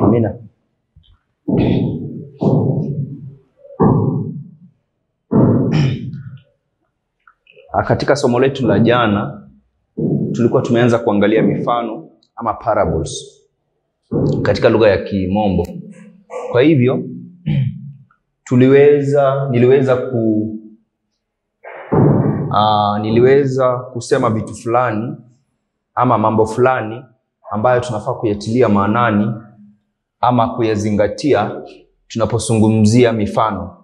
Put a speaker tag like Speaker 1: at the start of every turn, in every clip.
Speaker 1: Amina. Ah, Katika somo letu la jana tulikuwa tumeanza kuangalia mifano ama parables katika lugha ya Kimombo. Kwa hivyo tuliweza niliweza ku aa, niliweza kusema vitu fulani ama mambo fulani ambayo tunafaa kuyatilia maanani ama kuyazingatia tunapozungumzia mifano.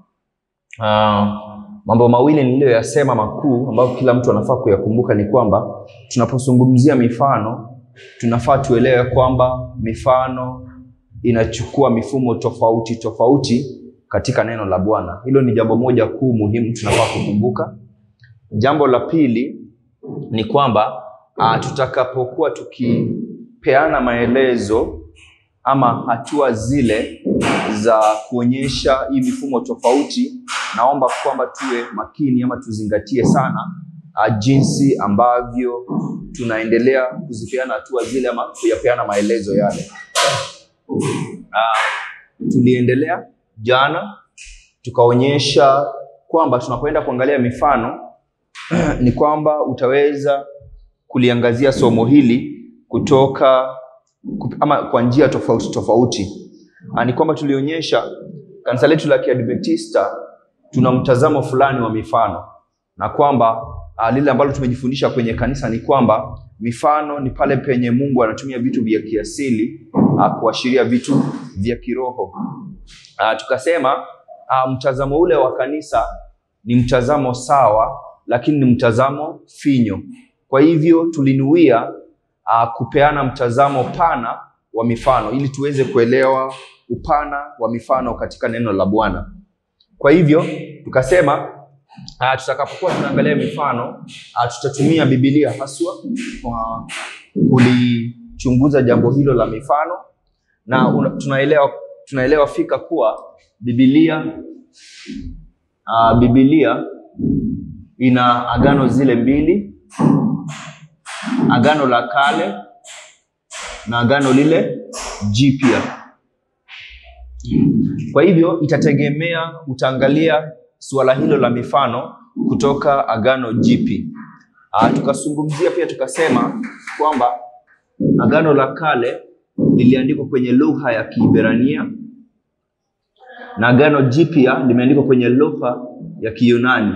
Speaker 1: Uh, mambo mawili niliyoyasema makuu ambayo kila mtu anafaa kuyakumbuka ni kwamba tunapozungumzia mifano tunafaa tuelewe kwamba mifano inachukua mifumo tofauti tofauti katika neno la Bwana. Hilo ni jambo moja kuu muhimu tunafaa kukumbuka. Jambo la pili ni kwamba uh, tutakapokuwa tukipeana maelezo ama hatua zile za kuonyesha hii mifumo tofauti, naomba kwamba tuwe makini ama tuzingatie sana uh, jinsi ambavyo tunaendelea kuzipeana hatua zile ama kuyapeana maelezo yale. Uh, tuliendelea jana tukaonyesha kwamba tunapoenda kuangalia mifano ni kwamba utaweza kuliangazia somo hili kutoka ama kwa njia tofauti tofauti. Ah, Ni kwamba tulionyesha kanisa letu la Kiadventista tuna mtazamo fulani wa mifano na kwamba ah, lile ambalo tumejifundisha kwenye kanisa ni kwamba mifano ni pale penye Mungu anatumia vitu vya kiasili ah, kuashiria vitu vya kiroho. Tukasema mtazamo ule wa kanisa ni mtazamo sawa, lakini ni mtazamo finyo. Kwa hivyo tulinuia uh, kupeana mtazamo pana wa mifano ili tuweze kuelewa upana wa mifano katika neno la Bwana. Kwa hivyo tukasema uh, tutakapokuwa tunaangalia mifano uh, tutatumia Biblia haswa kwa kulichunguza jambo hilo la mifano na una, tunaelewa tunaelewa fika kuwa Biblia uh, Biblia ina agano zile mbili agano la kale na agano lile jipya. Kwa hivyo itategemea, utaangalia suala hilo la mifano kutoka agano jipi. Ah, tukazungumzia pia tukasema kwamba agano la kale liliandikwa kwenye lugha ya Kiebrania na agano jipya limeandikwa kwenye lugha ya Kiyunani.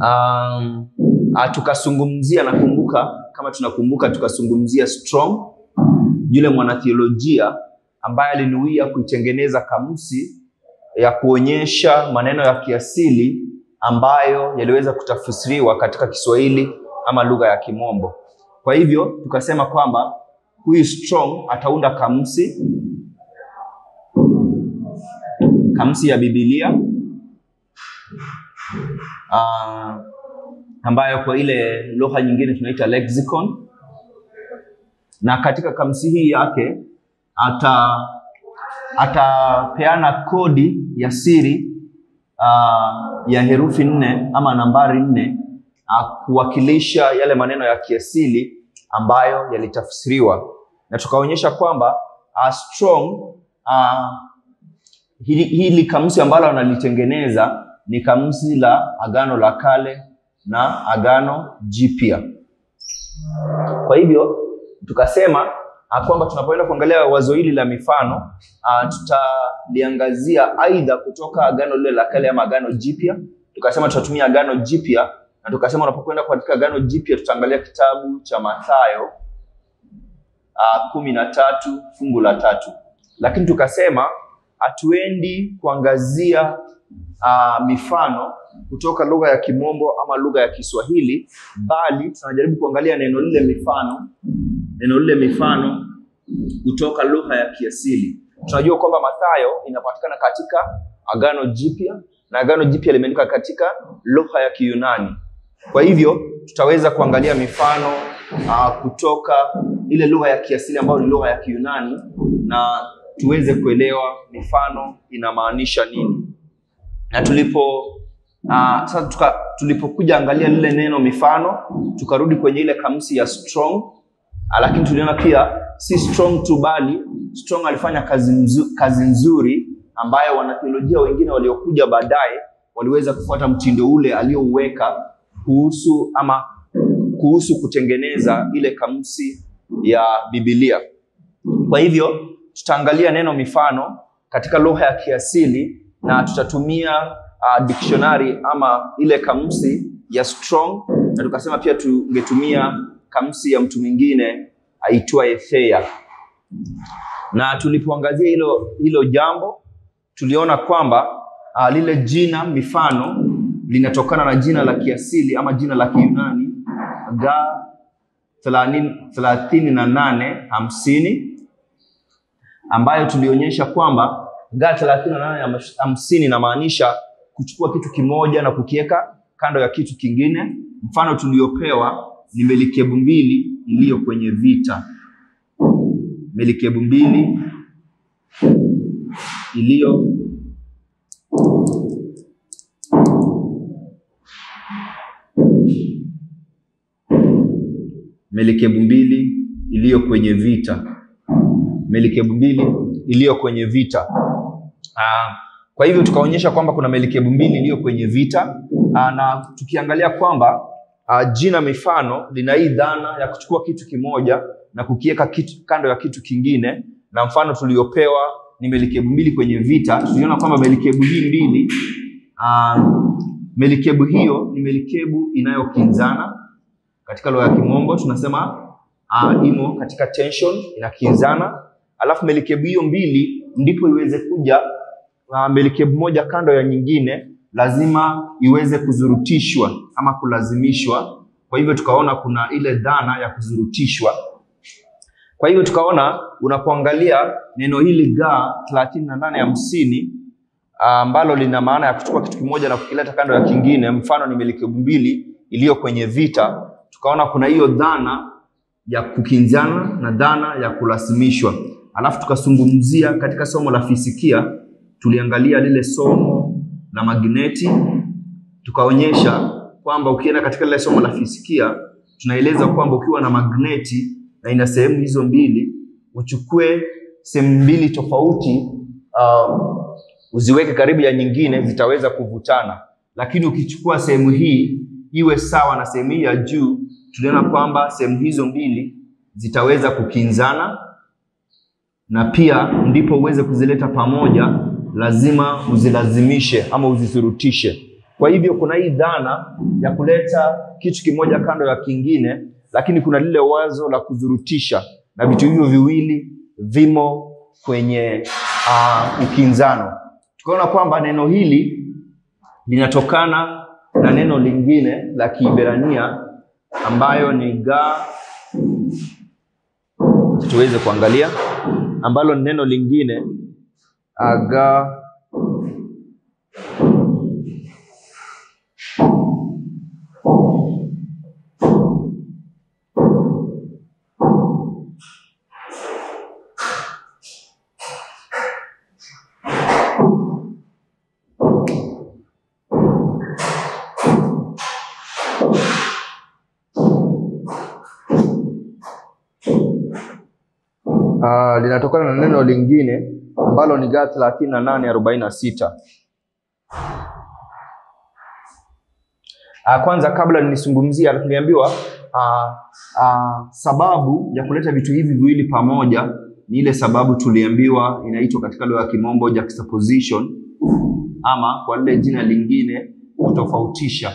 Speaker 1: Um, uh, tukazungumzia nakumbuka kama tunakumbuka tukasungumzia Strong yule mwanathiolojia ambaye alinuia kuitengeneza kamusi ya kuonyesha maneno ya kiasili ambayo yaliweza kutafsiriwa katika Kiswahili ama lugha ya Kimombo. Kwa hivyo tukasema kwamba huyu Strong ataunda kamusi kamusi ya bibilia uh, ambayo kwa ile lugha nyingine tunaita lexicon, na katika kamusi hii yake ata atapeana kodi ya siri uh, ya herufi nne ama nambari nne uh, kuwakilisha yale maneno ya kiasili ambayo yalitafsiriwa, na tukaonyesha kwamba uh, Strong uh, hili, hili kamusi ambalo analitengeneza ni kamusi la Agano la Kale na Agano Jipya. Kwa hivyo tukasema ah, kwamba tunapoenda kuangalia wazo hili la mifano ah, tutaliangazia aidha kutoka Agano lile la Kale ama Agano Jipya. Tukasema tutatumia Agano Jipya na tukasema unapokwenda katika Agano Jipya tutaangalia kitabu cha Mathayo ah, kumi na tatu fungu la tatu, lakini tukasema hatuendi kuangazia uh, mifano kutoka lugha ya Kimombo ama lugha ya Kiswahili, bali tunajaribu kuangalia neno lile mifano, neno lile mifano kutoka lugha ya kiasili. Tunajua kwamba Mathayo inapatikana katika Agano Jipya na Agano Jipya limeandikwa katika lugha ya Kiyunani. Kwa hivyo tutaweza kuangalia mifano uh, kutoka ile lugha ya kiasili ambayo ni lugha ya Kiyunani na tuweze kuelewa mifano inamaanisha nini na tulipo uh, sasa tuka, tulipokuja angalia lile neno mifano tukarudi kwenye ile kamusi ya strong uh, lakini tuliona pia si strong tu, bali strong alifanya kazi, mzu, kazi nzuri ambayo wanatheolojia wengine waliokuja baadaye waliweza kufuata mtindo ule aliyouweka kuhusu ama kuhusu kutengeneza ile kamusi ya Biblia. Kwa hivyo tutaangalia neno mifano katika lugha ya kiasili na tutatumia uh, dictionary ama ile kamusi ya Strong, na tukasema pia tungetumia kamusi ya mtu mwingine aitwaye Thayer. Na tulipoangazia hilo hilo jambo tuliona kwamba uh, lile jina mifano linatokana na jina la kiasili ama jina la Kiyunani ga thelathini na nane hamsini ambayo tulionyesha kwamba ga thelathini na nane hamsini inamaanisha kuchukua kitu kimoja na kukiweka kando ya kitu kingine. Mfano tuliopewa ni melikebu mbili iliyo kwenye vita, melikebu mbili iliyo melikebu mbili iliyo kwenye vita, melikebu mbili iliyo kwenye vita. Aa, kwa hivyo tukaonyesha kwamba kuna melikebu mbili iliyo kwenye vita aa, na tukiangalia kwamba aa, jina mifano lina hii dhana ya kuchukua kitu kimoja na kukiweka kitu kando ya kitu kingine, na mfano tuliopewa ni melikebu mbili kwenye vita. Tuliona kwamba melikebu hii mbili aa, melikebu hiyo ni melikebu inayokinzana katika lugha ya Kimombo tunasema imo katika tension, inakinzana. Alafu melikebu hiyo mbili ndipo iweze kuja uh, milki moja kando ya nyingine, lazima iweze kuzurutishwa ama kulazimishwa. Kwa hivyo tukaona kuna ile dhana ya kuzurutishwa. Kwa hivyo tukaona unapoangalia neno hili ga thelathini na nane hamsini ambalo uh, lina maana ya kuchukua kitu kimoja na kukileta kando ya kingine, mfano ni milki mbili iliyo kwenye vita tukaona kuna hiyo dhana ya kukinzana na dhana ya kulazimishwa. Alafu tukazungumzia katika somo la fisikia, tuliangalia lile somo la magneti, tukaonyesha kwamba ukienda katika lile somo la fisikia, tunaeleza kwamba ukiwa na magneti na ina sehemu hizo mbili, uchukue sehemu mbili tofauti, uh, uziweke karibu ya nyingine, zitaweza kuvutana, lakini ukichukua sehemu hii iwe sawa na sehemu hii ya juu, tuliona kwamba sehemu hizo mbili zitaweza kukinzana, na pia ndipo uweze kuzileta pamoja, lazima uzilazimishe ama uzisurutishe. Kwa hivyo kuna hii dhana ya kuleta kitu kimoja kando ya kingine, lakini kuna lile wazo la kuzurutisha, na vitu hivyo viwili vimo kwenye uh, ukinzano. Tukaona kwamba neno hili linatokana na neno lingine la Kiebrania ambayo ni ga, tuweze kuangalia ambalo ni neno lingine H Uh, linatokana na neno lingine ambalo ni Gal thelathini na nane arobaini na sita. Uh, kwanza kabla nilizungumzia tuliambiwa uh, uh, sababu ya kuleta vitu hivi viwili pamoja ni ile sababu tuliambiwa inaitwa katika lugha ya Kimombo juxtaposition, ama kwa lile jina lingine kutofautisha.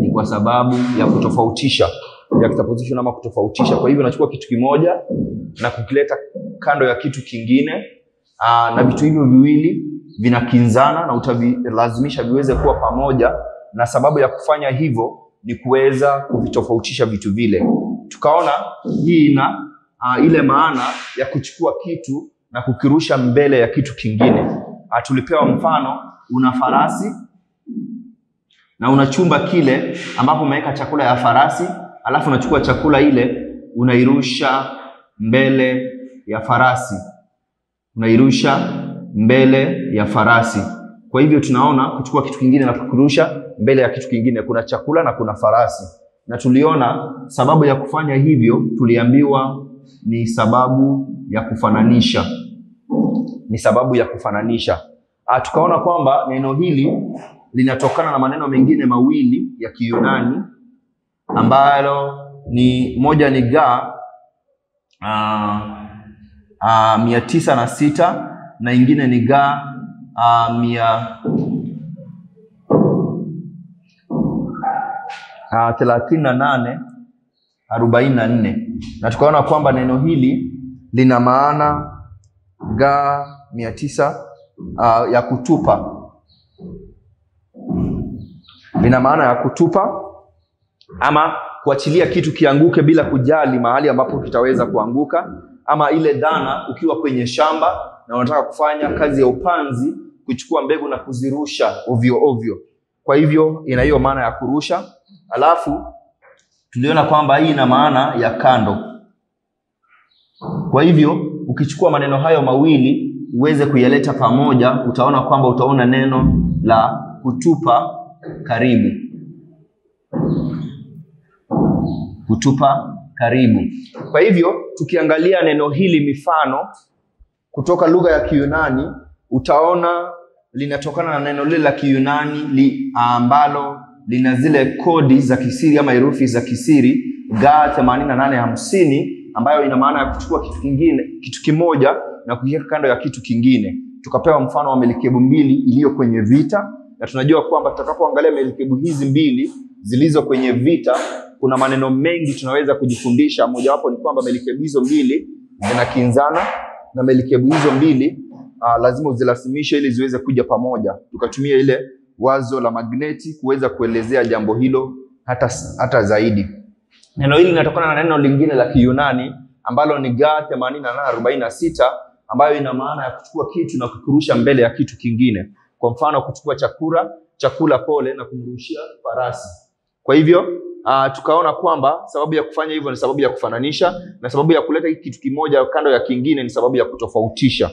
Speaker 1: Ni kwa sababu ya kutofautisha juxtaposition ama kutofautisha. Kwa hivyo nachukua kitu kimoja na kukileta kando ya kitu kingine aa, na vitu hivyo viwili vinakinzana na utavilazimisha viweze kuwa pamoja, na sababu ya kufanya hivyo ni kuweza kuvitofautisha vitu vile. Tukaona hii ina uh, ile maana ya kuchukua kitu na kukirusha mbele ya kitu kingine. Uh, tulipewa mfano, una farasi na una chumba kile ambapo umeweka chakula ya farasi, alafu unachukua chakula ile unairusha mbele ya farasi, unairusha mbele ya farasi. Kwa hivyo tunaona kuchukua kitu kingine na kukirusha mbele ya kitu kingine, kuna chakula na kuna farasi. Na tuliona sababu ya kufanya hivyo, tuliambiwa ni sababu ya kufananisha, ni sababu ya kufananisha. Ah, tukaona kwamba neno hili linatokana na maneno mengine mawili ya Kiyunani ambalo ni moja ni ga uh, uh, mia tisa na sita na ingine ni ga uh, mia uh, thelathini na nane arobaini na nne. Na tukaona kwamba neno hili lina maana ga mia tisa uh, ya kutupa. Lina maana ya kutupa ama kuachilia kitu kianguke bila kujali mahali ambapo kitaweza kuanguka, ama ile dhana ukiwa kwenye shamba na unataka kufanya kazi ya upanzi, kuchukua mbegu na kuzirusha ovyo ovyo. Kwa hivyo ina hiyo maana ya kurusha. Alafu tuliona kwamba hii ina maana ya kando. Kwa hivyo ukichukua maneno hayo mawili uweze kuyaleta pamoja, utaona kwamba utaona neno la kutupa karibu kutupa karibu. Kwa hivyo tukiangalia neno hili mifano kutoka lugha ya Kiyunani, utaona linatokana na neno lile la Kiyunani li, ambalo lina zile kodi za kisiri ama herufi za kisiri ga themanini na nane hamsini ambayo ina maana ya kuchukua kitu kingine, kitu kimoja na kukiweka kando ya kitu kingine. Tukapewa mfano wa melikebu mbili iliyo kwenye vita, na tunajua kwamba tutakapoangalia melikebu hizi mbili zilizo kwenye vita kuna maneno mengi tunaweza kujifundisha. Mojawapo ni kwamba melikebu hizo mbili zinakinzana na melikebu hizo mbili uh, lazima uzilasimishe ili ziweze kuja pamoja. Tukatumia ile wazo la magneti kuweza kuelezea jambo hilo hata, hata zaidi. Neno hili linatokana na neno lingine la Kiyunani ambalo ni ga themanini na arobaini na sita ambayo ina maana ya kuchukua kitu na kukirusha mbele ya kitu kingine. Kwa mfano, kuchukua chakula chakula pole na kumrushia farasi. Kwa hivyo Uh, tukaona kwamba sababu ya kufanya hivyo ni sababu ya kufananisha na sababu ya kuleta kitu kimoja kando ya kingine ni sababu ya kutofautisha.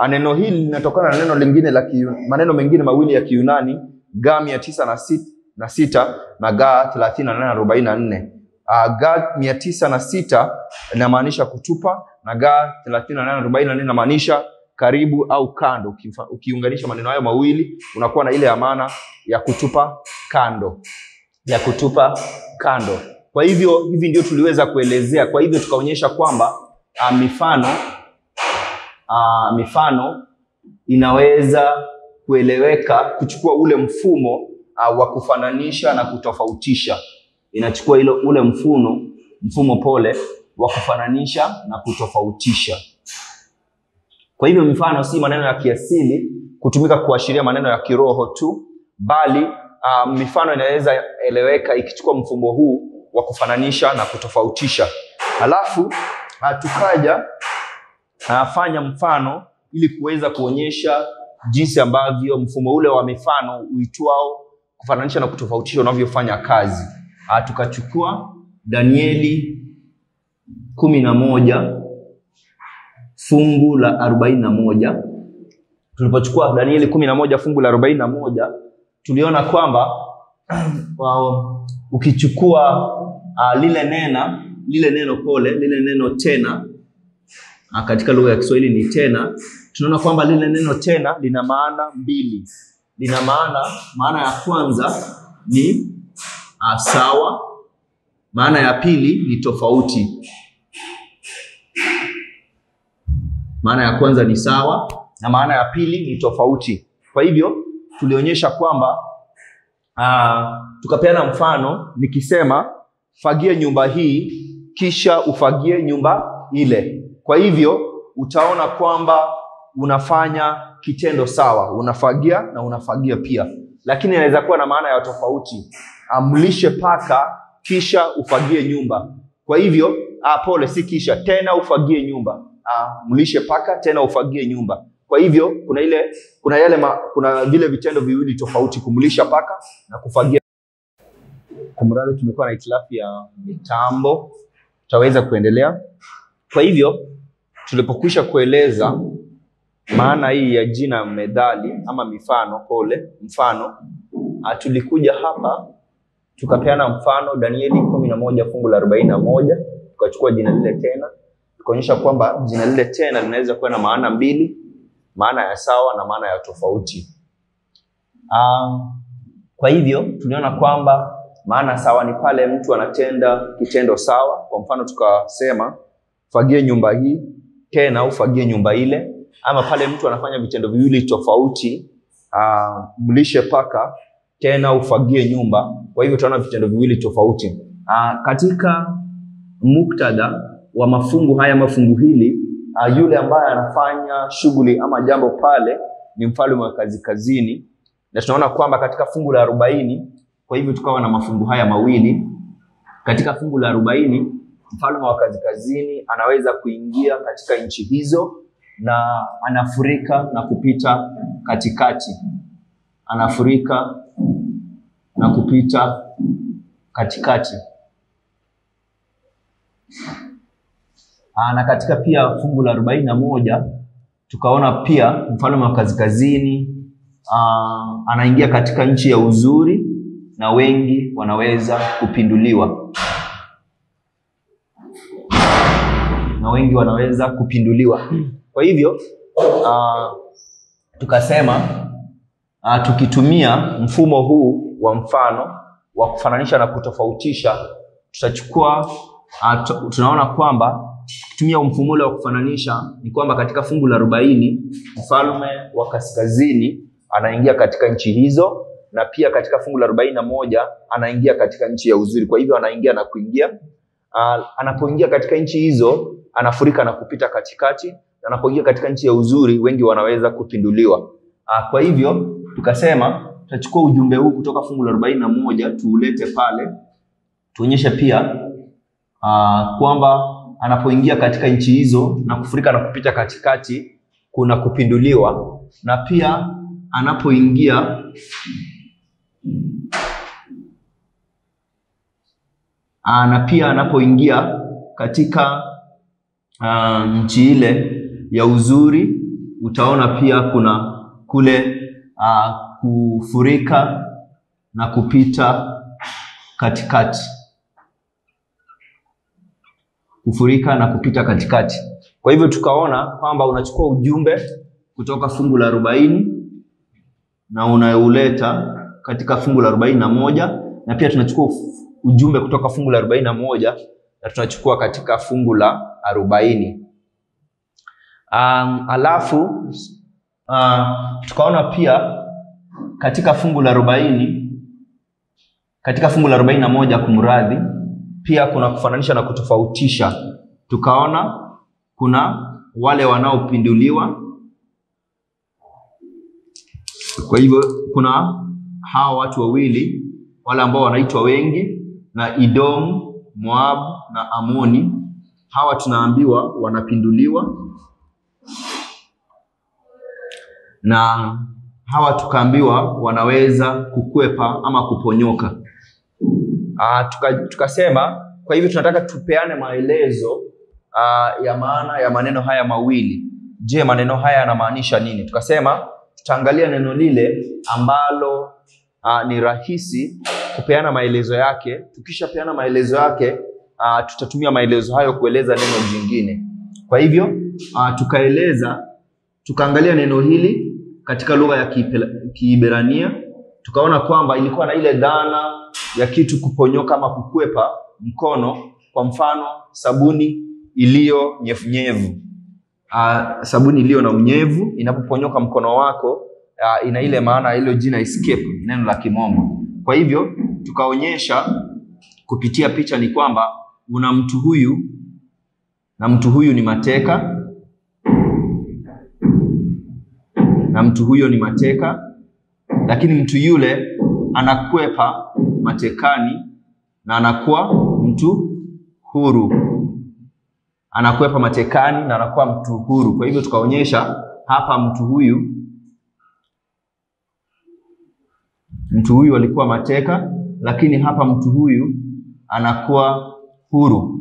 Speaker 1: Uh, neno hili linatokana na neno lingine la maneno mengine mawili ya Kiyunani ga mia tisa na sita na, sita, na ga thelathini na nane arobaini na nne. Uh, ga mia tisa na sita inamaanisha kutupa na ga thelathini na nane arobaini na nne inamaanisha karibu au kando. Ukiunganisha maneno hayo mawili unakuwa na ile ya maana ya kutupa kando ya kutupa kando. Kwa hivyo hivi ndio tuliweza kuelezea. Kwa hivyo tukaonyesha kwamba uh, mifano uh, mifano inaweza kueleweka kuchukua ule mfumo uh, wa kufananisha na kutofautisha. Inachukua ile ule mfumo mfumo pole wa kufananisha na kutofautisha. Kwa hivyo mifano si maneno ya kiasili kutumika kuashiria maneno ya kiroho tu, bali Uh, mifano inaweza eleweka ikichukua mfumo huu wa kufananisha na kutofautisha. Alafu uh, tukaja uh, mfano ili kuweza kuonyesha jinsi ambavyo mfumo ule wa mifano uitwao kufananisha na kutofautisha unavyofanya kazi. Uh, tukachukua Danieli kumi na moja fungu la arobaini na moja. Tulipochukua Danieli kumi na moja fungu la arobaini na moja tuliona kwamba wow, ukichukua uh, lile nena lile neno pole lile neno tena uh, katika lugha ya Kiswahili ni tena, tunaona kwamba lile neno tena lina maana mbili. Lina maana maana ya kwanza ni uh, sawa, maana ya pili ni tofauti. Maana ya kwanza ni sawa na maana ya pili ni tofauti. Kwa hivyo tulionyesha kwamba uh, tukapeana mfano nikisema fagie nyumba hii kisha ufagie nyumba ile. Kwa hivyo utaona kwamba unafanya kitendo sawa, unafagia na unafagia pia, lakini inaweza kuwa na maana ya tofauti. Amlishe paka kisha ufagie nyumba. Kwa hivyo ah, pole, si kisha tena ufagie nyumba. Ah, mlishe paka tena ufagie nyumba. Kwa hivyo kuna ile kuna yale ma, kuna vile vitendo viwili tofauti, kumlisha paka na kufagia. Kumradhi, tumekuwa na hitilafu ya mitambo, tutaweza kuendelea. Kwa hivyo tulipokwisha kueleza maana hii ya jina methali ama mifano, pole, mfano, tulikuja hapa tukapeana mfano Danieli kumi na moja fungu la arobaini na moja tukachukua jina lile tena tukaonyesha kwamba jina lile tena linaweza kuwa na maana mbili, maana ya sawa na maana ya tofauti. Uh, kwa hivyo tuliona kwamba maana sawa ni pale mtu anatenda kitendo sawa. Kwa mfano tukasema fagie nyumba hii tena ufagie nyumba ile, ama pale mtu anafanya vitendo viwili tofauti, uh, mlishe paka tena ufagie nyumba. Kwa hivyo tunaona vitendo viwili tofauti. Uh, katika muktadha wa mafungu haya mafungu hili uh, yule ambaye anafanya shughuli ama jambo pale ni mfalme wa kazi kazini, na tunaona kwamba katika fungu la arobaini kwa hivyo tukawa na mafungu haya mawili. Katika fungu la arobaini mfalme wa kazi kazini anaweza kuingia katika nchi hizo na anafurika na kupita katikati, anafurika na kupita katikati. Aa, na katika pia fungu la arobaini na moja tukaona pia mfalme wa kazikazini anaingia katika nchi ya uzuri na wengi wanaweza kupinduliwa na wengi wanaweza kupinduliwa. Kwa hivyo aa, tukasema aa, tukitumia mfumo huu wa mfano wa kufananisha na kutofautisha, tutachukua uh, tunaona kwamba tukitumia mfumo wa kufananisha ni kwamba katika fungu la arobaini mfalme wa kaskazini anaingia katika nchi hizo na pia katika fungu la arobaini na moja anaingia katika nchi ya uzuri. Kwa hivyo anaingia na kuingia. Uh, anapoingia katika nchi hizo anafurika na kupita katikati, na anapoingia katika nchi ya uzuri wengi wanaweza kupinduliwa. Uh, kwa hivyo tukasema tutachukua ujumbe huu kutoka fungu la arobaini na moja tuulete pale, tuonyeshe pia uh, kwamba anapoingia katika nchi hizo na kufurika na kupita katikati kuna kupinduliwa, na pia anapoingia na pia anapoingia katika uh, nchi ile ya uzuri utaona pia kuna kule uh, kufurika na kupita katikati, kufurika na kupita katikati. Kwa hivyo tukaona kwamba unachukua ujumbe kutoka fungu la arobaini na unauleta katika fungu la arobaini na moja na pia tunachukua ujumbe kutoka fungu la arobaini na moja na tunachukua katika fungu la arobaini. Um, alafu uh, tukaona pia katika fungu la arobaini katika fungu la arobaini na moja kumradhi, pia kuna kufananisha na kutofautisha. Tukaona kuna wale wanaopinduliwa, kwa hivyo kuna hawa watu wawili wale ambao wanaitwa wengi na Edom, Moab na Amoni. Hawa tunaambiwa wanapinduliwa, na hawa tukaambiwa wanaweza kukwepa ama kuponyoka. Tuka, tukasema kwa hivyo tunataka tupeane maelezo aa, ya maana ya maneno haya mawili. Je, maneno haya yanamaanisha nini? Tukasema tutaangalia neno lile ambalo aa, ni rahisi kupeana maelezo yake. Tukishapeana maelezo yake uh, tutatumia maelezo hayo kueleza neno jingine. Kwa hivyo uh, tukaeleza, tukaangalia neno hili katika lugha ya Kiebrania, tukaona kwamba ilikuwa na ile dhana ya kitu kuponyoka ama kukwepa mkono. Kwa mfano sabuni iliyo nyevunyevu, uh, sabuni iliyo na unyevu inapoponyoka mkono wako uh, ina ile maana, ile jina escape, neno la Kimombo. Kwa hivyo tukaonyesha kupitia picha ni kwamba una mtu huyu na mtu huyu ni mateka, na mtu huyo ni mateka, lakini mtu yule anakwepa matekani na anakuwa mtu huru, anakwepa matekani na anakuwa mtu huru. Kwa hivyo tukaonyesha hapa mtu huyu mtu huyu alikuwa mateka, lakini hapa mtu huyu anakuwa huru.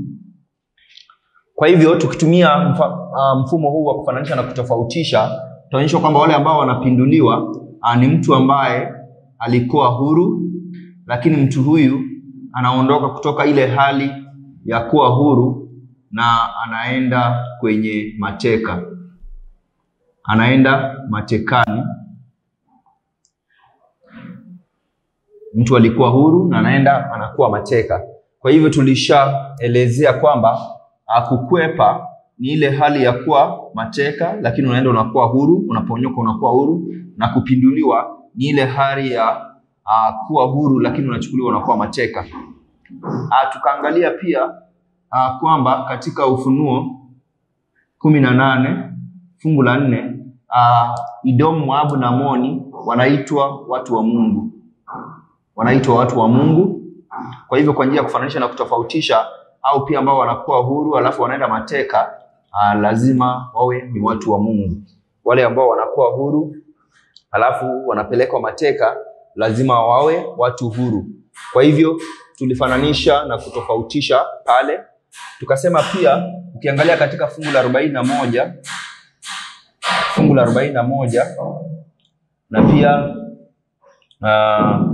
Speaker 1: Kwa hivyo tukitumia uh, mfumo huu wa kufananisha na kutofautisha, tutaonyesha kwamba wale ambao wanapinduliwa uh, ni mtu ambaye alikuwa huru, lakini mtu huyu anaondoka kutoka ile hali ya kuwa huru na anaenda kwenye mateka, anaenda matekani. Mtu alikuwa huru na anaenda anakuwa mateka. Kwa hivyo tulishaelezea kwamba akukwepa ni ile hali ya kuwa mateka, lakini unaenda unakuwa huru, unaponyoka unakuwa huru, na kupinduliwa ni ile hali ya uh, kuwa huru, lakini unachukuliwa unakuwa mateka. Uh, tukaangalia pia uh, kwamba katika Ufunuo kumi na nane fungu la nne uh, Idomu, Moabu na Amoni wanaitwa watu wa Mungu, wanaitwa watu wa Mungu. Kwa hivyo kwa njia ya kufananisha na kutofautisha, au pia ambao wanakuwa huru alafu wanaenda mateka uh, lazima wawe ni watu wa Mungu. Wale ambao wanakuwa huru alafu wanapelekwa mateka lazima wawe watu huru. Kwa hivyo tulifananisha na kutofautisha pale, tukasema pia ukiangalia katika fungu la arobaini na moja fungu la arobaini na moja na pia uh,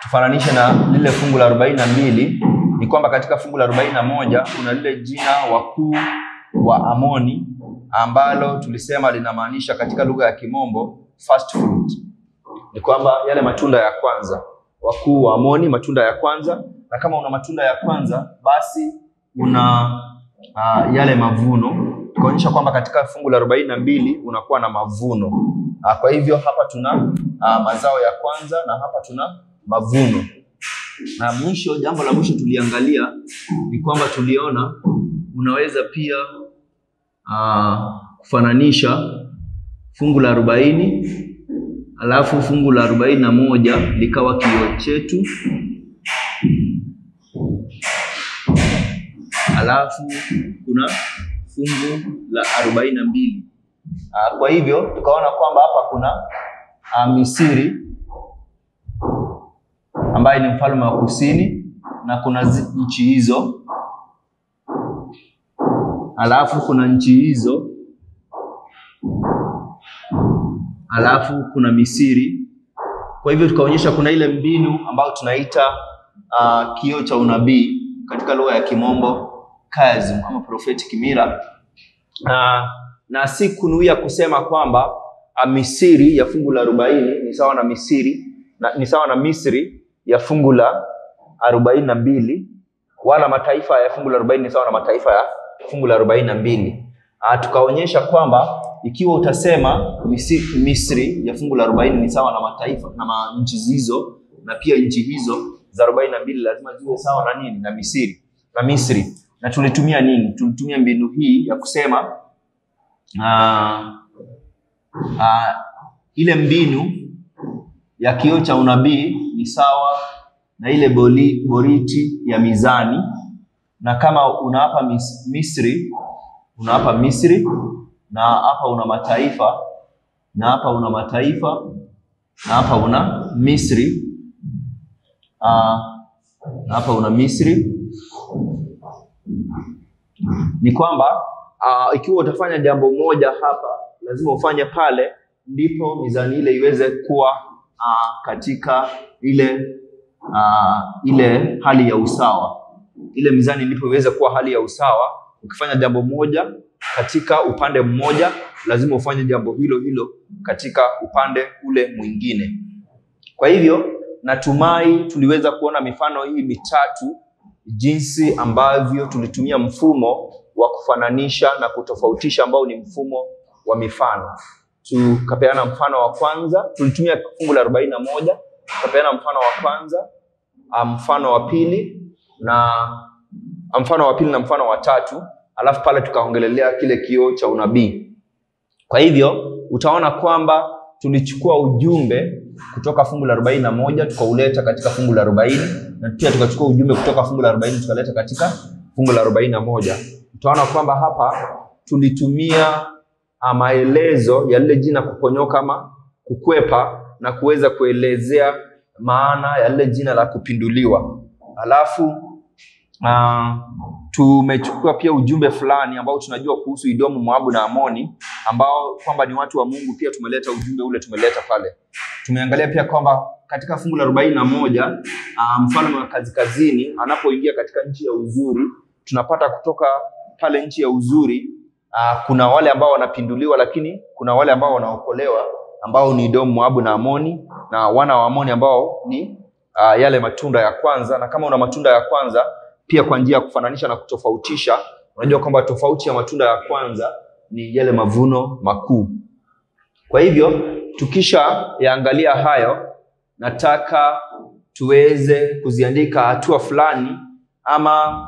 Speaker 1: tufananishe na lile fungu la arobaini na mbili ni kwamba katika fungu la arobaini na moja kuna lile jina wakuu wa Amoni ambalo tulisema linamaanisha katika lugha ya Kimombo first fruit. Ni kwamba yale matunda ya kwanza, wakuu wa Amoni, matunda ya kwanza. Na kama una matunda ya kwanza, basi una uh, yale mavuno. kuonyesha kwamba katika fungu la arobaini na mbili unakuwa na mavuno uh, kwa hivyo hapa tuna uh, mazao ya kwanza na hapa tuna mavuno. Na mwisho, jambo la mwisho tuliangalia ni kwamba tuliona unaweza pia uh, kufananisha fungu la arobaini alafu fungu la arobaini na moja likawa kioo chetu, alafu kuna fungu la arobaini na mbili. Uh, kwa hivyo tukaona kwamba hapa kuna a, Misri ambaye ni mfalme wa kusini na kuna nchi hizo, alafu kuna nchi hizo alafu kuna misiri Kwa hivyo tukaonyesha kuna ile mbinu ambayo tunaita uh, kioo cha unabii katika lugha ya Kimombo charism ama prophetic mirror. Uh, na si kunuia kusema kwamba uh, Misri ya fungu la arobaini ni sawa na Misri na, ni sawa na Misri ya fungu la arobaini na mbili wala mataifa ya fungu la arobaini ni sawa na mataifa ya fungu la arobaini na mbili. Uh, tukaonyesha kwamba ikiwa utasema Misri, Misri ya fungu la arobaini ni sawa na mataifa na nchi hizo na pia nchi hizo za arobaini na mbili lazima ziwe sawa na nini na Misri na Misri. Na tulitumia nini? Tulitumia mbinu hii ya kusema uh, uh, ile mbinu ya kioo cha unabii ni sawa na ile boli, boriti ya mizani, na kama unaapa mis, Misri hapa Misri na hapa una mataifa na hapa una mataifa na hapa una Misri uh, na hapa una Misri. Ni kwamba uh, ikiwa utafanya jambo moja hapa, lazima ufanye pale, ndipo mizani ile iweze kuwa uh, katika ile uh, ile hali ya usawa. Ile mizani ndipo iweze kuwa hali ya usawa. Ukifanya jambo moja katika upande mmoja, lazima ufanye jambo hilo hilo katika upande ule mwingine. Kwa hivyo natumai tuliweza kuona mifano hii mitatu, jinsi ambavyo tulitumia mfumo wa kufananisha na kutofautisha ambao ni mfumo wa mifano. Tukapeana mfano wa kwanza, tulitumia fungu la arobaini na moja tukapeana mfano wa kwanza, mfano wa pili na mfano wa pili na mfano wa tatu alafu pale tukaongelelea kile kioo cha unabii. Kwa hivyo utaona kwamba tulichukua ujumbe kutoka fungu la arobaini na moja tukauleta katika fungu la arobaini na pia tukachukua ujumbe kutoka fungu la arobaini tukaleta katika fungu la arobaini na moja Utaona kwamba hapa tulitumia maelezo ya lile jina kuponyoka ama kukwepa na kuweza kuelezea maana ya lile jina la kupinduliwa, alafu Uh, tumechukua pia ujumbe fulani ambao tunajua kuhusu Idomu, Moabu na Amoni ambao kwamba ni watu wa Mungu. Pia tumeleta ujumbe ule, tumeleta pale. Tumeangalia pia kwamba katika fungu la arobaini na moja uh, mfalme wa Kazikazini anapoingia katika nchi ya uzuri, tunapata kutoka pale nchi ya uzuri uh, kuna wale ambao wanapinduliwa, lakini kuna wale ambao wanaokolewa ambao ni Edomu, Moabu na Amoni, na wana wa Amoni ambao ni uh, yale matunda ya kwanza. Na kama una matunda ya kwanza, pia kwa njia ya kufananisha na kutofautisha, unajua kwamba tofauti ya matunda ya kwanza ni yale mavuno makuu. Kwa hivyo tukisha yaangalia hayo, nataka tuweze kuziandika hatua fulani ama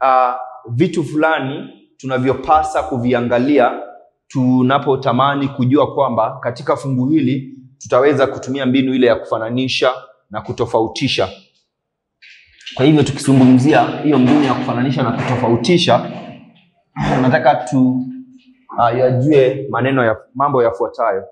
Speaker 1: uh, vitu fulani tunavyopasa kuviangalia tunapotamani kujua kwamba katika fungu hili tutaweza kutumia mbinu ile ya kufananisha na kutofautisha. Kwa hivyo tukizungumzia hiyo mbinu ya kufananisha na kutofautisha, nataka tu uh, yajue maneno ya mambo yafuatayo.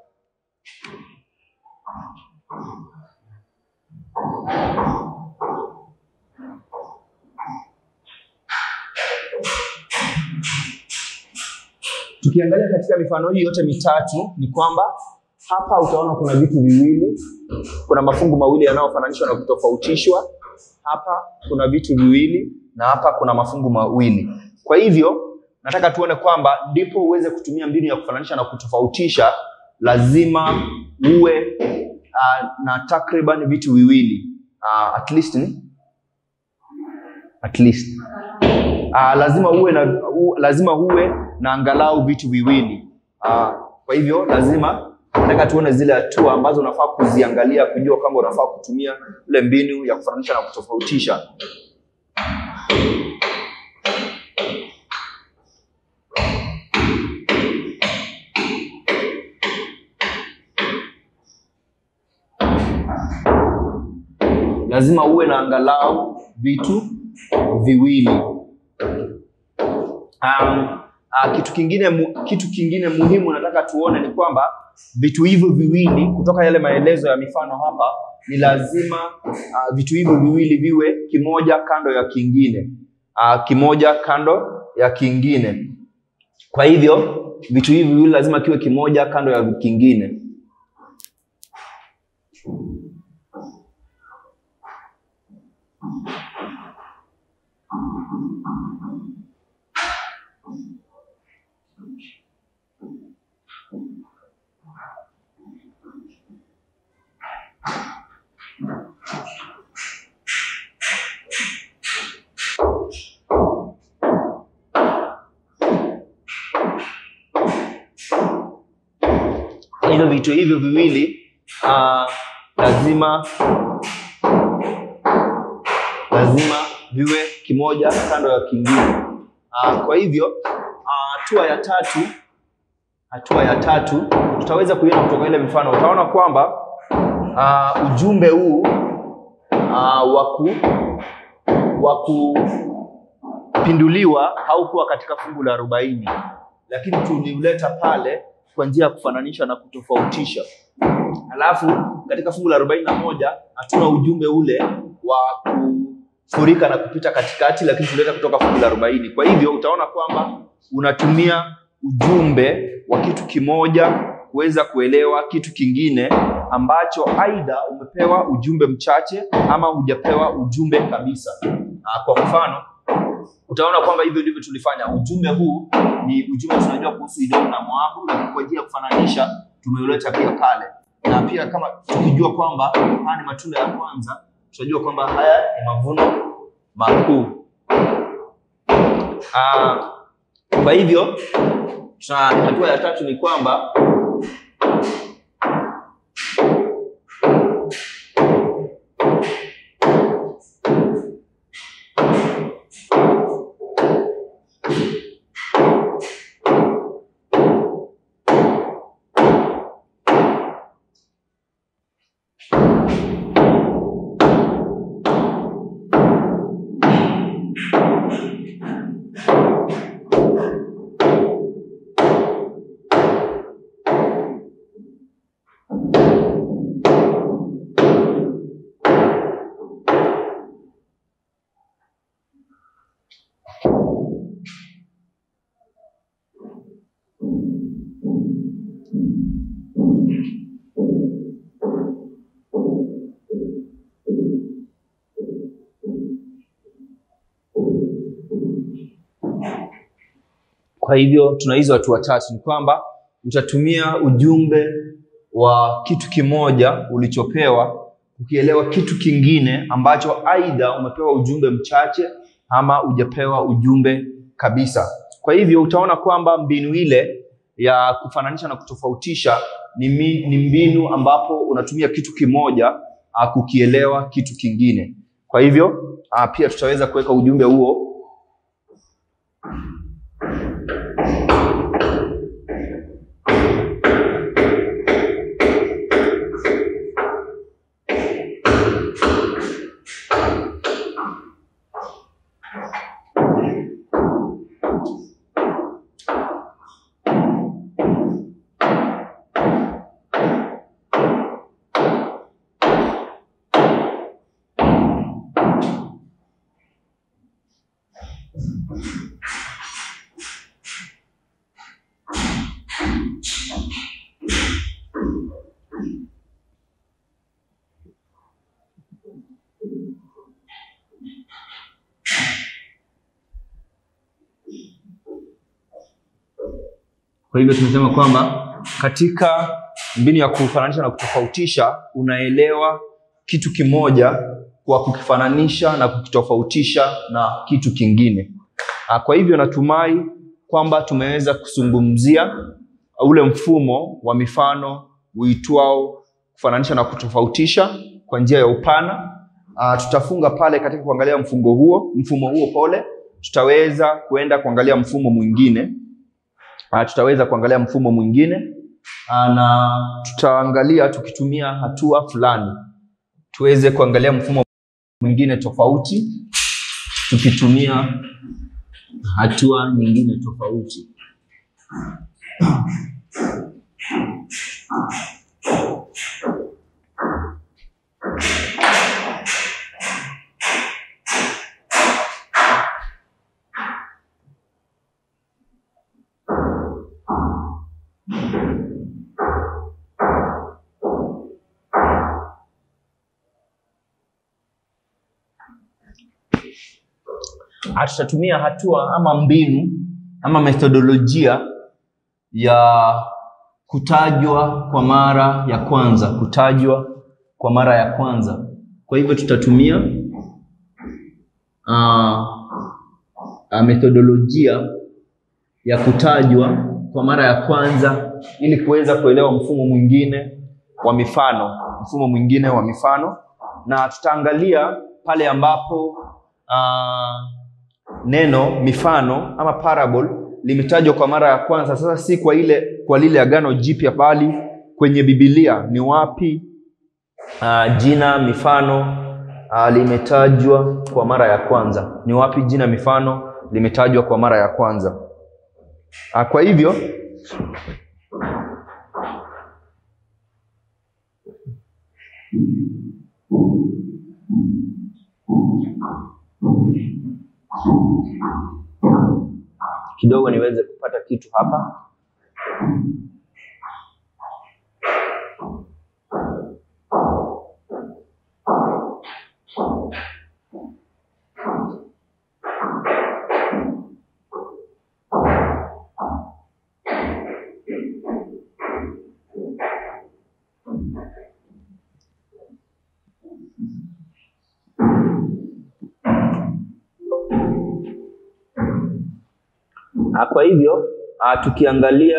Speaker 1: Tukiangalia katika mifano hii yote mitatu ni kwamba hapa utaona kuna vitu viwili, kuna mafungu mawili yanayofananishwa na kutofautishwa. Hapa kuna vitu viwili na hapa kuna mafungu mawili. Kwa hivyo nataka tuone kwamba ndipo uweze kutumia mbinu ya kufananisha na kutofautisha, lazima uwe uh, na takriban vitu viwili. Uh, at least ni? At least. Uh, lazima uwe na u, lazima uwe na angalau vitu viwili. Uh, kwa hivyo lazima nataka tuone zile hatua ambazo unafaa kuziangalia kujua kama unafaa kutumia ile mbinu ya kufananisha na kutofautisha. Lazima uwe na angalau vitu viwili. Um, uh, kitu kingine mu, kitu kingine muhimu nataka tuone ni kwamba vitu hivyo viwili kutoka yale maelezo ya mifano hapa ni lazima uh, vitu hivyo viwili viwe kimoja kando ya kingine uh, kimoja kando ya kingine. Kwa hivyo vitu hivi viwili lazima kiwe kimoja kando ya kingine. hivyo vitu hivyo viwili uh, lazima lazima viwe kimoja kando ya kingine. Uh, kwa hivyo hatua uh, ya tatu hatua ya tatu tutaweza kuiona kutoka ile mifano, utaona kwamba uh, ujumbe huu uh, waku wa kupinduliwa haukuwa katika fungu la arobaini, lakini tuliuleta pale kwa njia ya kufananisha na kutofautisha. Alafu katika fungu la arobaini na moja hatuna ujumbe ule wa kufurika na kupita katikati, lakini tuleta kutoka fungu la arobaini. Kwa hivyo utaona kwamba unatumia ujumbe wa kitu kimoja kuweza kuelewa kitu kingine ambacho aidha umepewa ujumbe mchache ama hujapewa ujumbe kabisa. Kwa mfano utaona kwamba hivyo ndivyo tulifanya. Ujumbe huu ni ujumbe tunajua kuhusu Edomu na Moabu, lakini kwa ajili ya kufananisha tumeuleta pia pale, na pia kama tukijua kwamba haya ni matunda ya kwanza, tunajua kwamba haya ni mavuno makuu. Kwa hivyo hatua ya tatu ni kwamba Kwa hivyo tuna hizo hatua tatu, ni kwamba utatumia ujumbe wa kitu kimoja ulichopewa ukielewa kitu kingine ambacho aidha umepewa ujumbe mchache ama ujapewa ujumbe kabisa. Kwa hivyo utaona kwamba mbinu ile ya kufananisha na kutofautisha ni, mi, ni mbinu ambapo unatumia kitu kimoja uh, kukielewa kitu kingine. Kwa hivyo a, pia tutaweza kuweka ujumbe huo Kwa hivyo tunasema kwamba katika mbinu ya kufananisha na kutofautisha, unaelewa kitu kimoja kwa kukifananisha na kukitofautisha na kitu kingine. Ah, Kwa hivyo natumai kwamba tumeweza kuzungumzia ule mfumo wa mifano uitwao kufananisha na kutofautisha kwa njia ya upana. Uh, tutafunga pale katika kuangalia mfungo huo, mfumo huo pole. Tutaweza kuenda kuangalia mfumo mwingine uh, tutaweza kuangalia mfumo mwingine uh, na tutaangalia tukitumia hatua fulani tuweze kuangalia mfumo mwingine tofauti tukitumia hatua nyingine tofauti. Tutatumia hatua ama mbinu ama methodolojia ya kutajwa kwa mara ya kwanza, kutajwa kwa mara ya kwanza. Kwa hivyo tutatumia uh, uh, methodolojia ya kutajwa kwa mara ya kwanza ili kuweza kuelewa mfumo mwingine wa mifano, mfumo mwingine wa mifano, na tutaangalia pale ambapo uh, neno mifano ama parable limetajwa kwa mara ya kwanza. Sasa si kwa ile kwa lile agano jipya, bali kwenye bibilia ni wapi uh, jina mifano uh, limetajwa kwa mara ya kwanza? Ni wapi jina mifano limetajwa kwa mara ya kwanza? Uh, kwa hivyo kidogo niweze kupata kitu hapa. Ah, Kwa hivyo uh, tukiangalia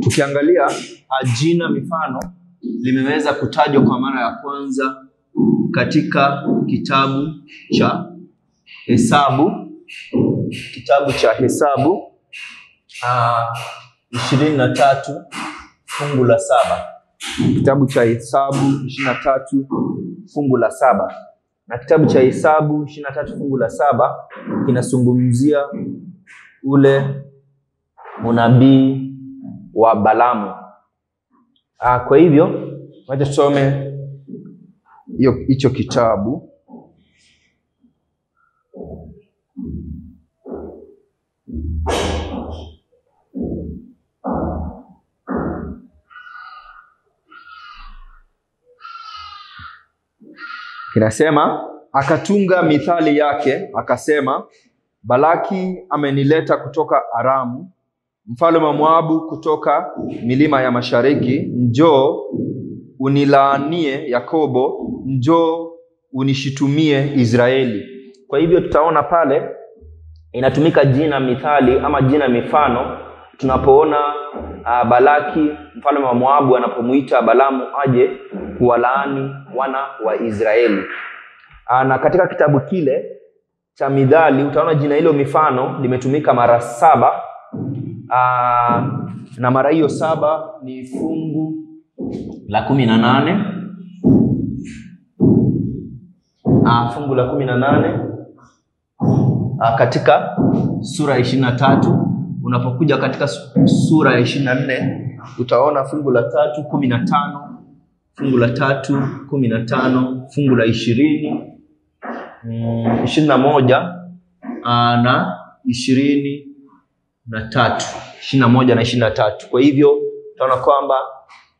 Speaker 1: tukiangalia ah, jina mifano limeweza kutajwa kwa mara ya kwanza katika kitabu cha Hesabu, kitabu cha Hesabu ishirini na tatu fungu la saba. Kitabu cha Hesabu ishirini na tatu fungu la saba. Na kitabu cha Hesabu ishirini na tatu fungu la saba kinazungumzia ule unabii wa Balamu. Ah, kwa hivyo wacha tusome hicho kitabu kinasema akatunga mithali yake akasema, Balaki amenileta kutoka Aramu, mfalme wa Moabu kutoka milima ya mashariki. Njoo unilaanie Yakobo, njoo unishitumie Israeli. Kwa hivyo tutaona pale inatumika jina mithali ama jina mifano tunapoona uh, Balaki mfalme wa Moabu anapomwita Balamu aje kuwalaani wana wa Israeli. Uh, na katika kitabu kile cha Midhali utaona jina hilo mifano limetumika mara saba. Uh, na mara hiyo saba ni fungu la kumi na nane uh, fungu la kumi na nane uh, katika sura ishirini na tatu unapokuja katika sura ya ishirini na nne utaona fungu la tatu kumi na tano fungu la tatu kumi na tano fungu la ishirini mm, ishirini na moja aa, na ishirini na tatu. Ishirini na moja na ishirini na tatu. Kwa hivyo utaona kwamba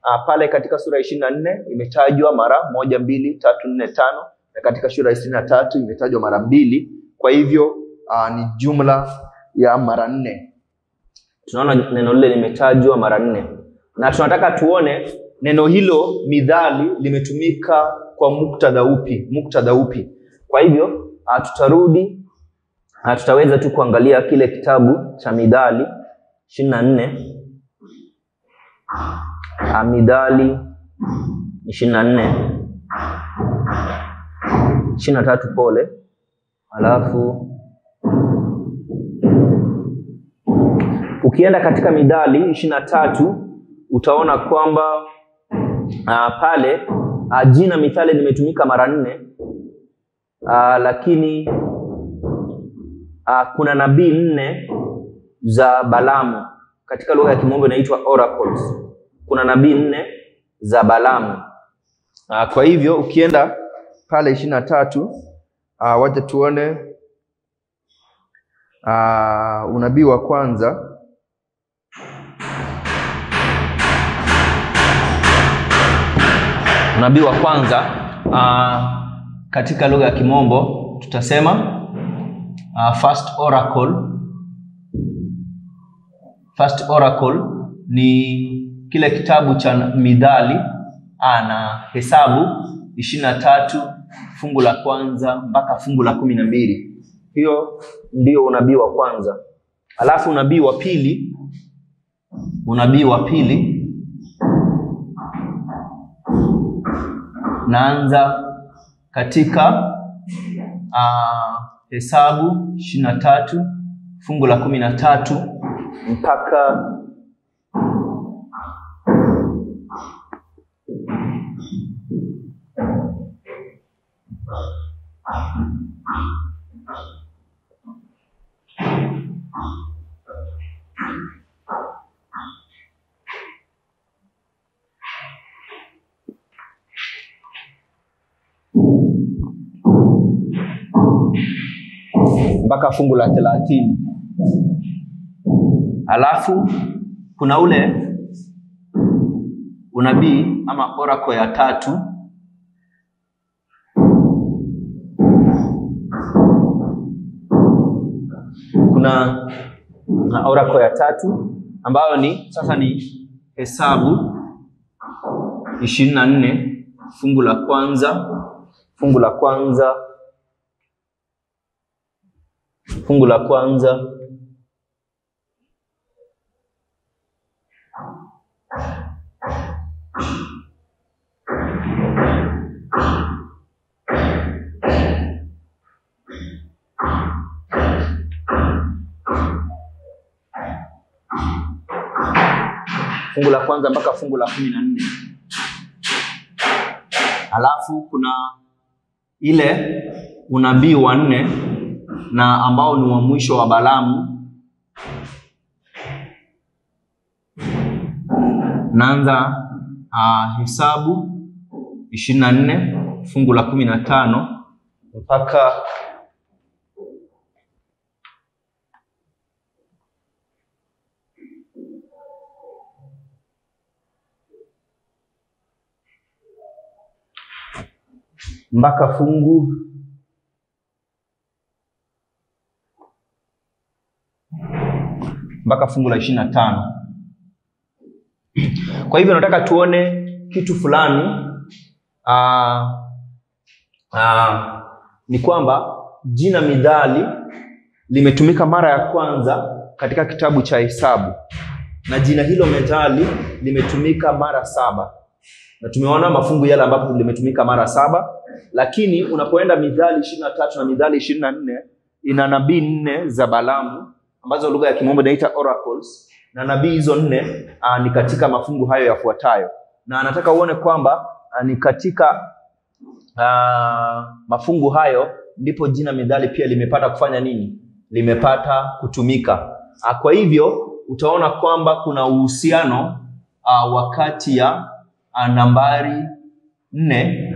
Speaker 1: uh, pale katika sura ya ishirini na nne imetajwa mara moja mbili tatu nne tano na katika sura ya ishirini na tatu imetajwa mara mbili. Kwa hivyo aa, ni jumla ya mara nne tunaona neno lile limetajwa mara nne. Na tunataka tuone neno hilo midhali limetumika kwa muktadha upi muktadha upi. Kwa hivyo uh, tutarudi uh, tutaweza tu kuangalia kile kitabu cha midhali ishirini na nne. Uh, midhali ishirini na nne. Ishirini na tatu pole. Alafu ukienda katika Midali ishirini na tatu utaona kwamba uh, pale uh, jina mithali limetumika mara nne. Uh, lakini uh, kuna nabii nne za Balamu. Katika lugha ya kimombo inaitwa oracles. Kuna nabii nne za Balamu. Uh, kwa hivyo ukienda pale ishirini na tatu uh, wacha tuone uh, unabii wa kwanza unabii wa kwanza uh, katika lugha ya kimombo tutasema uh, first oracle. First oracle ni kile kitabu cha midhali uh, na hesabu ishirini na tatu fungu la kwanza mpaka fungu la kumi na mbili. Hiyo ndio unabii wa kwanza. Alafu unabii wa pili unabii wa pili naanza katika uh, hesabu ishirini na tatu fungu la kumi na tatu. Mpaka mpaka fungu la thelathini. Alafu kuna ule unabii ama orako ya tatu. Kuna orako ya tatu ambayo ni sasa ni hesabu ishirini na nne fungu la kwanza fungu la kwanza fungu la kwanza. Fungu la kwanza mpaka fungu la kumi na nne. Alafu kuna ile unabii wa nne na ambao ni wa mwisho wa Balamu. Naanza uh, Hesabu ishirini na nne fungu la kumi na tano mpaka mpaka fungu mpaka fungu la ishirini na tano. Kwa hivyo nataka tuone kitu fulani aa, aa, ni kwamba jina midhali limetumika mara ya kwanza katika kitabu cha Hesabu. Na jina hilo methali limetumika mara saba. Na tumeona mafungu yale ambapo limetumika mara saba, lakini unapoenda midhali ishirini na tatu na Mithali ishirini na nne ina nabii nne za Balaamu ambazo lugha ya kimombo inaita oracles, na nabii hizo nne uh, ni katika mafungu hayo yafuatayo, na anataka uone kwamba uh, ni katika uh, mafungu hayo ndipo jina midhali pia limepata kufanya nini? Limepata kutumika. Kwa hivyo utaona kwamba kuna uhusiano uh, wakati ya uh, nambari nne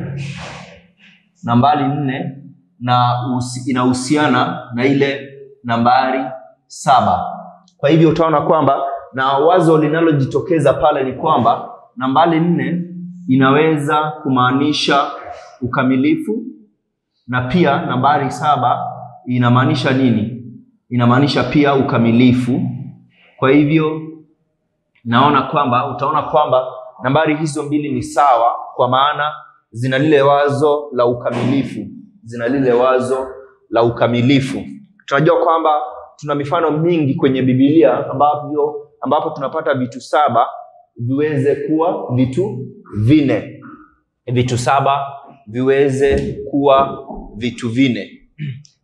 Speaker 1: nambari nne na usi, inahusiana na ile nambari saba. Kwa hivyo utaona kwamba na wazo linalojitokeza pale ni kwamba nambari nne inaweza kumaanisha ukamilifu na pia nambari saba inamaanisha nini? Inamaanisha pia ukamilifu. Kwa hivyo naona kwamba utaona kwamba nambari hizo mbili ni sawa, kwa maana zina lile wazo la ukamilifu, zina lile wazo la ukamilifu. Tunajua kwamba tuna mifano mingi kwenye Biblia ambavyo ambapo tunapata vitu saba viweze kuwa vitu vine, vitu saba viweze kuwa vitu vine.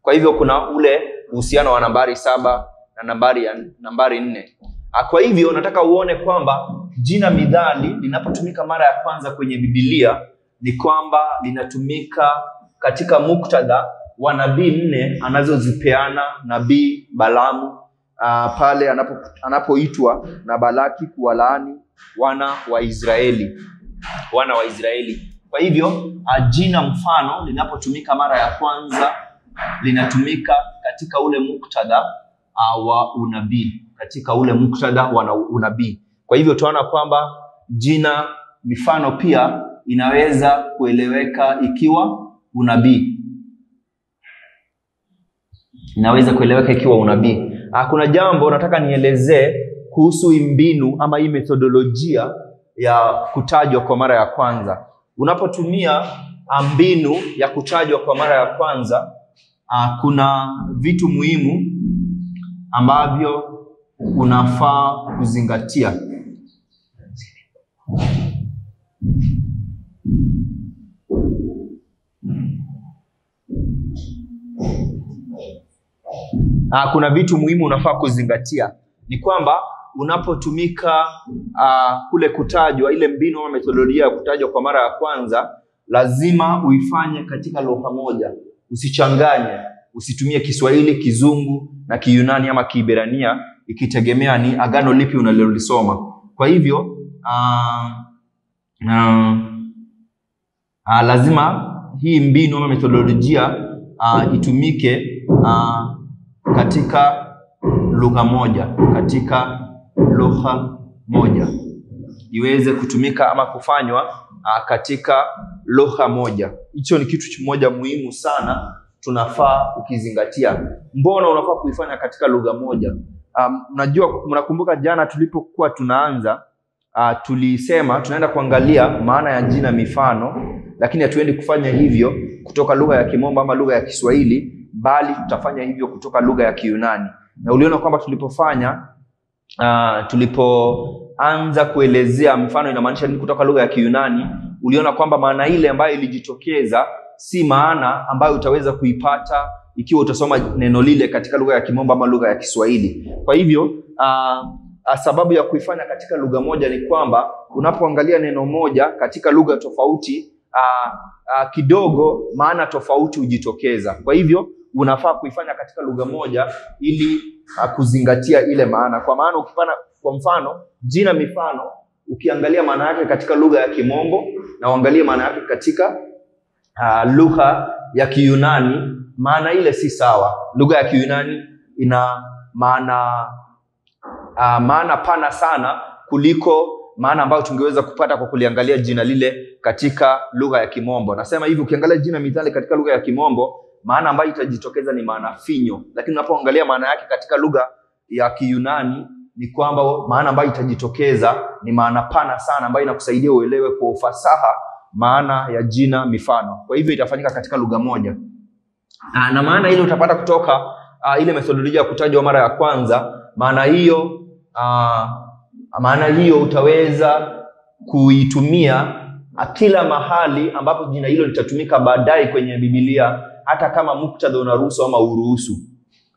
Speaker 1: Kwa hivyo kuna ule uhusiano wa nambari saba na nambari ya nambari nne. Kwa hivyo nataka uone kwamba jina midhali linapotumika mara ya kwanza kwenye Biblia ni kwamba linatumika katika muktadha wa nabii nne anazozipeana nabii balamu uh, pale anapo anapoitwa na Balaki kuwalaani wana wa Israeli, wana wa Israeli. Kwa hivyo uh, jina mfano linapotumika mara ya kwanza linatumika katika ule muktadha uh, wa unabii, katika ule muktadha wa unabii. Kwa hivyo tunaona kwamba jina mifano pia inaweza kueleweka ikiwa unabii inaweza kueleweka ikiwa unabii. Kuna jambo nataka nielezee kuhusu mbinu ama hii methodolojia ya kutajwa kwa mara ya kwanza. Unapotumia mbinu ya kutajwa kwa mara ya kwanza, kuna vitu muhimu ambavyo unafaa kuzingatia. Uh, kuna vitu muhimu unafaa kuzingatia. Ni kwamba unapotumika uh, kule kutajwa, ile mbinu ama metodolojia ya kutajwa kwa mara ya kwanza, lazima uifanye katika lugha moja, usichanganye, usitumie Kiswahili, Kizungu na Kiyunani ama Kiibrania, ikitegemea ni agano lipi unalolisoma. Kwa hivyo uh, uh, uh, lazima hii mbinu ama metodolojia uh, itumike uh, katika lugha moja, katika lugha moja iweze kutumika ama kufanywa uh, katika lugha moja. Hicho ni kitu kimoja muhimu sana, tunafaa ukizingatia. Mbona unafaa kuifanya katika lugha moja? Mnajua, um, mnakumbuka jana tulipokuwa tunaanza uh, tulisema tunaenda kuangalia maana ya jina mifano, lakini hatuendi kufanya hivyo kutoka lugha ya Kimombo ama lugha ya Kiswahili bali tutafanya hivyo kutoka lugha ya Kiyunani. Na uliona kwamba tulipofanya uh, tulipoanza kuelezea mfano inamaanisha nini kutoka lugha ya Kiyunani, uliona kwamba maana ile ambayo ilijitokeza si maana ambayo utaweza kuipata ikiwa utasoma neno lile katika lugha ya Kimombo ama lugha ya Kiswahili. Kwa hivyo uh, sababu ya kuifanya katika lugha moja ni kwamba unapoangalia neno moja katika lugha tofauti uh, uh, kidogo maana tofauti hujitokeza. Kwa hivyo unafaa kuifanya katika lugha moja ili uh, kuzingatia ile maana. Kwa maana ukipana, kwa mfano jina mifano, ukiangalia maana yake katika lugha ya Kimombo na uangalie maana yake katika uh, lugha ya Kiyunani, maana ile si sawa. Lugha ya Kiyunani ina maana uh, maana pana sana kuliko maana ambayo tungeweza kupata kwa kuliangalia jina lile katika lugha ya Kimombo. Nasema hivi, ukiangalia jina mithali katika lugha ya Kimombo, maana ambayo itajitokeza ni maana finyo, lakini unapoangalia maana yake katika lugha ya Kiyunani ni kwamba maana ambayo itajitokeza ni maana pana sana, ambayo inakusaidia uelewe kwa ufasaha maana ya jina mifano. Kwa hivyo itafanyika katika lugha moja. Aa, na maana ile utapata kutoka uh, ile methodolojia ya kutajwa mara ya kwanza. Maana hiyo uh, maana hiyo utaweza kuitumia kila mahali ambapo jina hilo litatumika baadaye kwenye Biblia, hata kama muktadha unaruhusu ama uruhusu.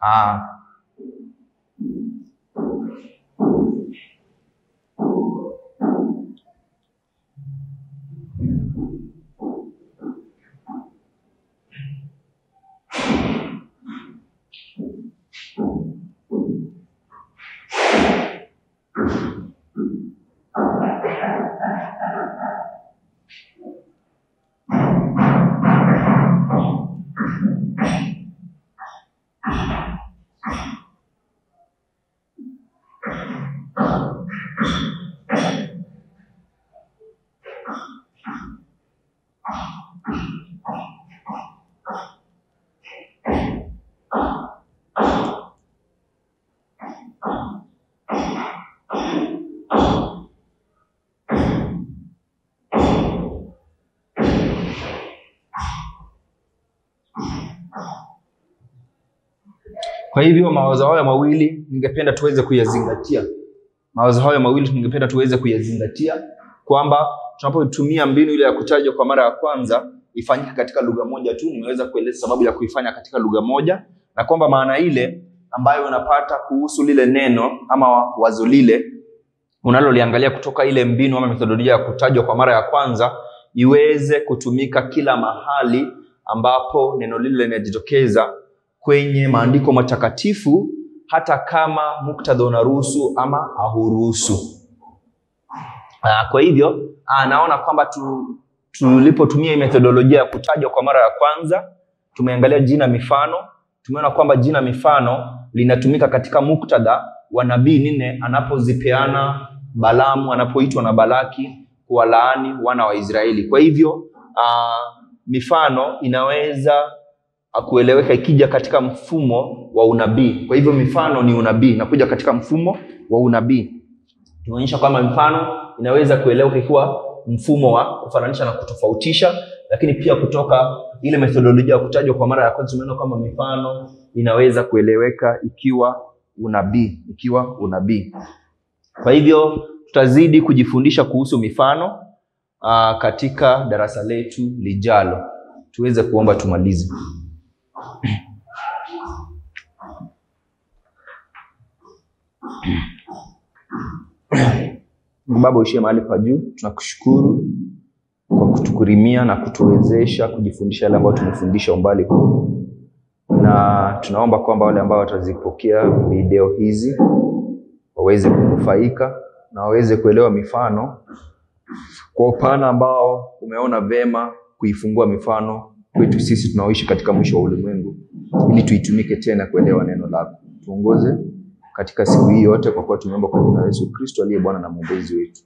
Speaker 1: Uh, Kwa hivyo mawazo hayo mawili ningependa tuweze kuyazingatia. Mawazo hayo mawili ningependa tuweze kuyazingatia kwamba tunapotumia mbinu ile ya kutajwa kwa mara ya kwanza ifanyike katika lugha moja tu. Nimeweza kueleza sababu ya kuifanya katika lugha moja, na kwamba maana ile ambayo unapata kuhusu lile neno ama wazo lile unaloliangalia kutoka ile mbinu ama methodolojia ya kutajwa kwa mara ya kwanza iweze kutumika kila mahali ambapo neno lile linajitokeza kwenye maandiko matakatifu hata kama muktadha unaruhusu ama hauruhusu. Uh, kwa hivyo uh, naona kwamba tu, tulipotumia hii methodolojia ya kutajwa kwa mara ya kwanza tumeangalia jina mifano. Tumeona kwamba jina mifano linatumika katika muktadha wa nabii nne anapozipeana Balamu anapoitwa na Balaki kuwalaani wana wa Israeli. Kwa hivyo uh, mifano inaweza kueleweka ikija katika mfumo wa unabii. Kwa hivyo mifano ni unabii, inakuja katika mfumo wa unabii. Tumeonyesha kwamba mifano inaweza kueleweka ikiwa mfumo wa kufananisha na kutofautisha, lakini pia kutoka ile methodolojia ya kutajwa kwa mara ya kwanza tumeona kwamba mifano inaweza kueleweka ikiwa unabii, ikiwa unabii. Kwa hivyo tutazidi kujifundisha kuhusu mifano aa, katika darasa letu lijalo. Tuweze kuomba tumalize. Baba uishie mahali pa juu, tunakushukuru kwa kutukurimia na kutuwezesha kujifundisha yale ambayo tumefundisha umbali huu, na tunaomba kwamba wale ambao watazipokea video hizi waweze kunufaika na waweze kuelewa mifano kwa upana ambao umeona vema kuifungua mifano kwetu sisi tunaoishi katika mwisho wa ulimwengu, ili tuitumike tena kuelewa neno lako. Tuongoze katika siku hii yote, kwa kuwa tumeomba kwa jina la Yesu Kristo aliye Bwana na mwombezi wetu.